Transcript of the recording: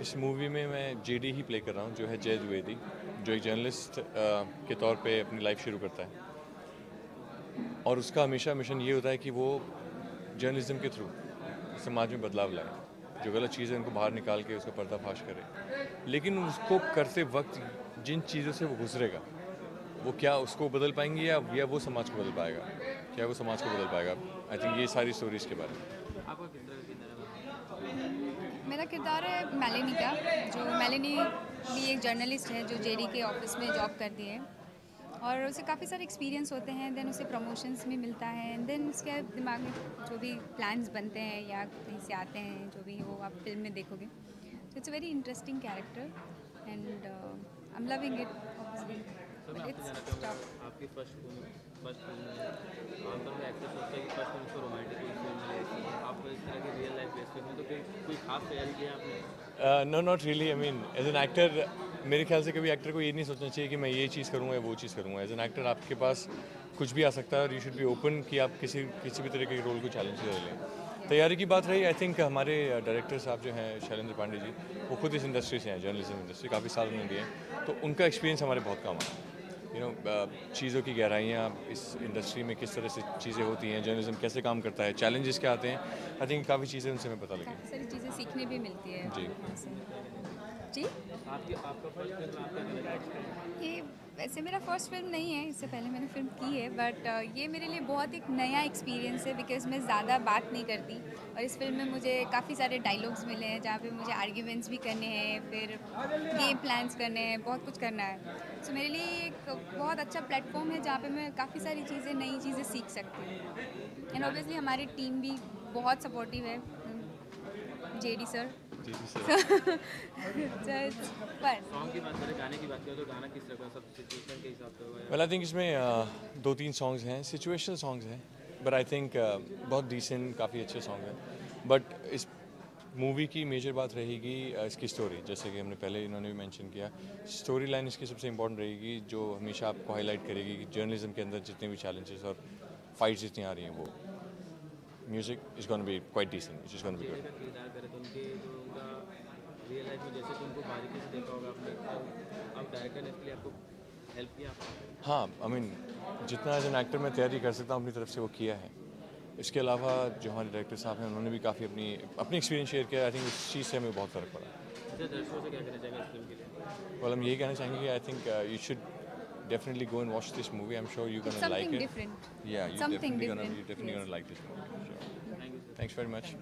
इस मूवी में मैं जेडी ही प्ले कर रहा हूँ, जो है जय द्विवेदी जो एक जर्नलिस्ट के तौर पे अपनी लाइफ शुरू करता है। और उसका हमेशा मिशन ये होता है कि वो जर्नलिज्म के थ्रू समाज में बदलाव लाए, जो गलत चीज़ें उनको बाहर निकाल के उसका पर्दाफाश करे। लेकिन उसको करते वक्त जिन चीज़ों से वो गुजरेगा वो क्या उसको बदल पाएँगे या या वो समाज को बदल पाएगा? क्या वो समाज को बदल पाएगा? आई थिंक ये सारी स्टोरीज के बारे में। मेरा किरदार है मेलेनी का जो मेलेनी भी एक जर्नलिस्ट है जो जेडी के ऑफ़िस में जॉब करती है। और उसे काफ़ी सारे एक्सपीरियंस होते हैं देन उसे प्रमोशंस भी मिलता है एंड देन उसके दिमाग में जो भी प्लान्स बनते हैं या कहीं से आते हैं जो भी वो आप फ़िल्म में देखोगे। तो it's a very interesting character and I am loving it sir मैं आपसे जानना चाहूँगा आपकी फ़र्स्ट फ़िल्म फ़र्स्ट फ़िल्म आमतौर पर एक्टर सोचते हैं कि फ़र्स्ट फ़िल्म उसको रोमांटिक फ़िल्म मिले आपको इस तरह की रियल लाइफ बेस फ़िल्म तो कोई कोई खास तैयारी की आपने? No not really I mean as an actor मेरे ख्याल से कभी एक्टर को ये नहीं सोचना चाहिए कि मैं ये चीज़ करूँगा या वो चीज़ करूँगा. एज एन एक्टर आपके पास कुछ भी आ सकता है और यू शुड बी ओपन कि आप किसी किसी भी तरह के रोल को चैलेंज कर लें. तैयारी की बात रही आई थिंक हमारे डायरेक्टर साहब जो हैं शैलेंद्र पांडे जी वो खुद इस इंडस्ट्री से हैं जर्नलिज्म इंडस्ट्री काफ़ी साल उन्होंने दिए हैं. तो उनका एक्सपीरियंस हमारे बहुत कम है यू नो चीज़ों की गहराइयाँ इस इंडस्ट्री में किस तरह से चीज़ें होती हैं जर्नलिज्म कैसे काम करता है चैलेंजेस क्या आते हैं आई थिंक काफ़ी चीज़ें उनसे हमें पता लगी। सारी चीज़ें सीखने भी मिलती है। जी। जी? हैं ये वैसे मेरा फ़र्स्ट फ़िल्म नहीं है, इससे पहले मैंने फ़िल्म की है बट ये मेरे लिए बहुत एक नया एक्सपीरियंस है बिकॉज़ मैं ज़्यादा बात नहीं करती। और इस फ़िल्म में मुझे काफ़ी सारे डायलॉग्स मिले हैं जहाँ पे मुझे आर्ग्यूमेंट्स भी करने हैं, फिर गेम प्लान्स करने हैं, बहुत कुछ करना है। सो मेरे लिए एक बहुत अच्छा प्लेटफॉर्म है जहाँ पर मैं काफ़ी सारी चीज़ें, नई चीज़ें सीख सकती हूँ। एंड ऑब्वियसली हमारी टीम भी बहुत सपोर्टिव है। J D sir well I think इसमें uh, दो तीन सॉन्ग्स हैं सिचुएशनल सॉन्ग्स हैं बट आई थिंक बहुत डिसेंट काफ़ी अच्छे सॉन्ग हैं. बट इस मूवी की मेजर बात रहेगी uh, इसकी स्टोरी जैसे कि हमने पहले इन्होंने भी मेंशन किया स्टोरी लाइन इसकी सबसे इंपॉर्टेंट रहेगी जो हमेशा आपको हाईलाइट करेगी कि जर्नलिज्म के अंदर जितने भी चैलेंजेस और फाइट्स जितनी आ रही हैं वो. रियल लाइफ में जैसे बारीकी से देखा होगा आपने तो अब डायरेक्टर ने इसके लिए आपको हेल्प किया हाँ आई मीन जितना एज एन एक्टर मैं तैयारी कर सकता हूँ अपनी तरफ़ से वो किया है। इसके अलावा जो हमारे डायरेक्टर साहब हैं उन्होंने भी काफ़ी अपनी अपनी एक्सपीरियंस शेयर किया आई थिंक इस चीज़ से हमें बहुत फ़र्क पड़ा। अच्छा दर्शकों से क्या कहना चाहेंगे इस फ़िल्म के लिए? Well हम यही कहना चाहेंगे कि I think you should definitely go and watch this movie. I'm sure you're gonna like it. Something different. Yeah, you're something definitely different. gonna you're definitely yes. gonna like this movie. Sure. Thank Thanks very much.